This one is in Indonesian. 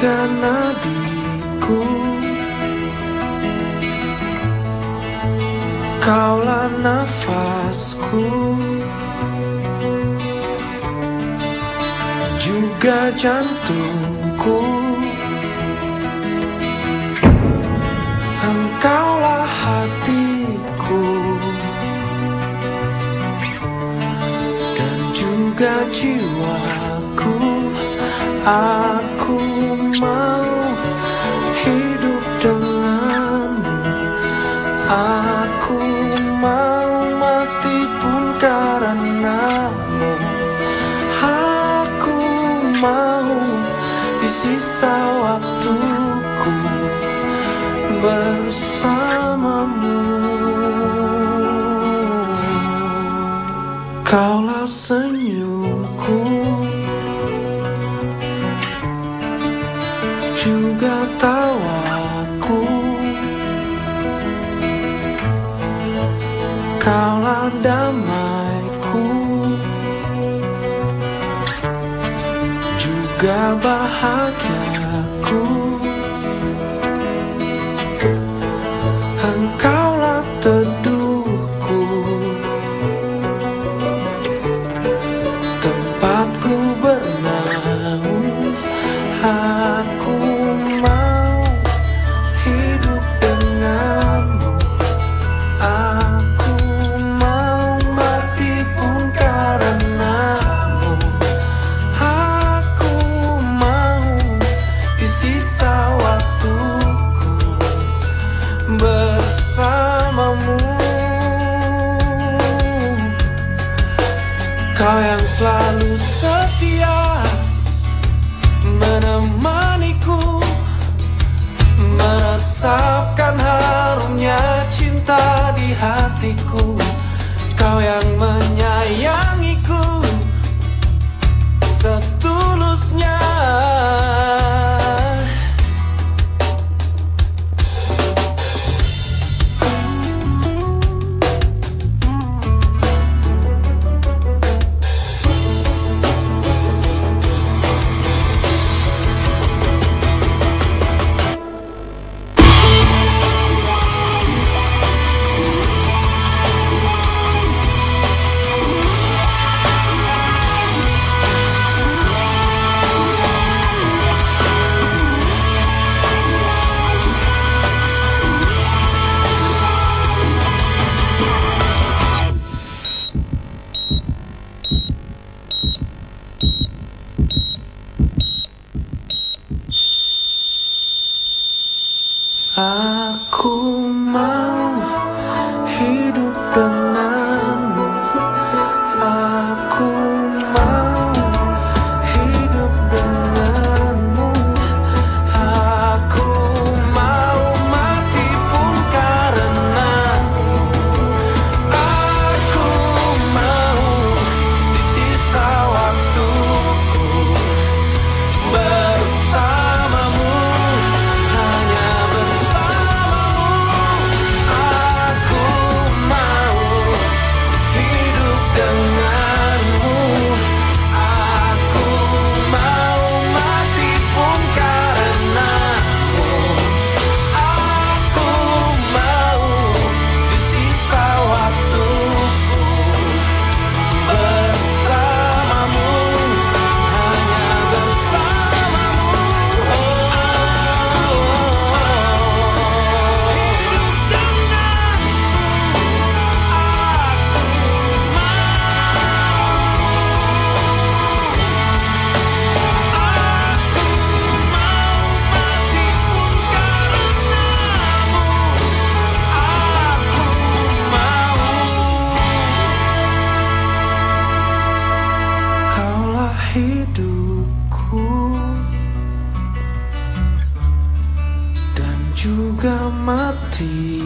juga nadiku Kaulah nafasku. Juga jantungku. Engkaulah hatiku. Dan juga jiwaku. Aku mau hidup denganmu. Aku mau mati pun karenamu. Aku mau di sisa waktuku bersamamu. Kaulah senyumku Kaulah damaiku. Juga bahagiaku. Engkaulah teduhku. Tempatku Kau yang selalu setia menemaniku Meresapkan harumnya cinta di hatiku. Kau yang menyayangi juga matiku.